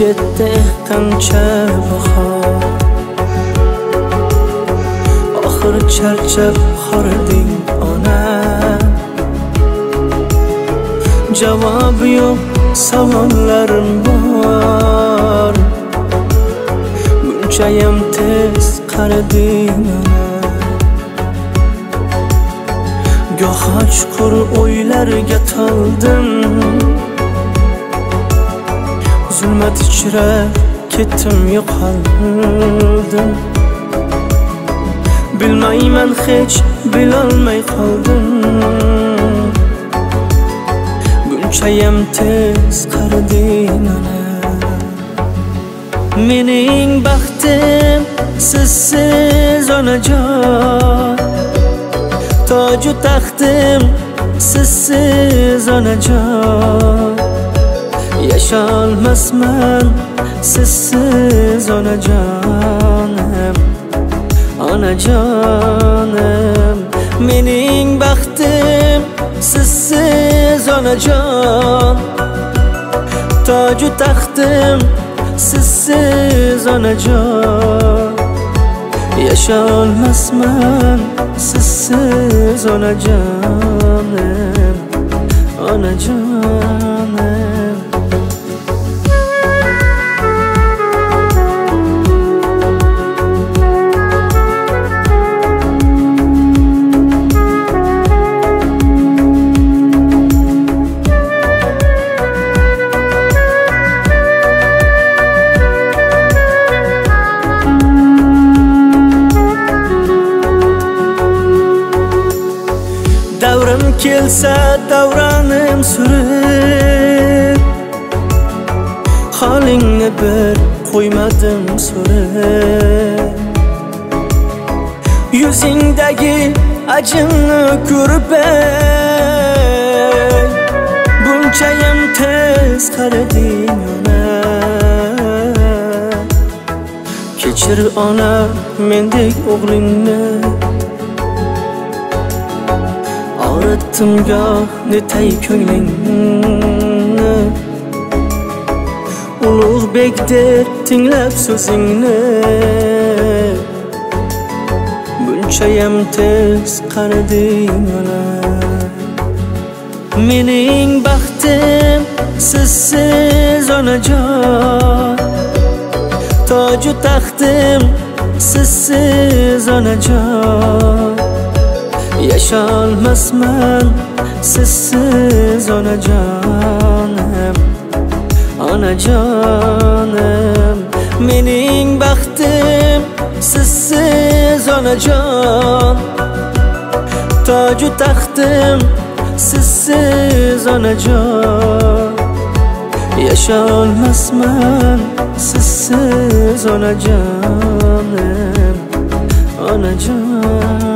ketdi qancha bahor. Oxir charchab xording ona. Javob yo'q savollarim bor. Bunchayam tez qariding ona. Goho chuqur o'ylarga toldim. Zulmat ichra ketdim yo'qoldim. Bilmayman hech bilolmay qoldim. Bunchayam tez qariding ona mening baxtim sizsiz onajon toju taxtim sizsiz onajon yasholmasman sizsiz onajonim onajonim mening baxtim sizsiz onajon toju taxtim sizsiz onajon yasholmasman sizsiz onajonim onajonim kelsa davranim surib holingni bir qo'ymadim so'rab yuzingdagi ajinni ko'rib ey, bunchayam tez qarading ona kechir ona mendek o'g'lingni Ağrıttım gah netay ko'nglingni Ulug' deb tinglab so'zingni Bunchayam tez qarading Mening baxtim sizsiz onajon Toju taxtim sizsiz onajon Yasholmasman sizsiz onajonim Onajonim Mening baxtim sizsiz onajon Toju taxtim sizsiz onajon Yasholmasman sizsiz onajonim Onajonim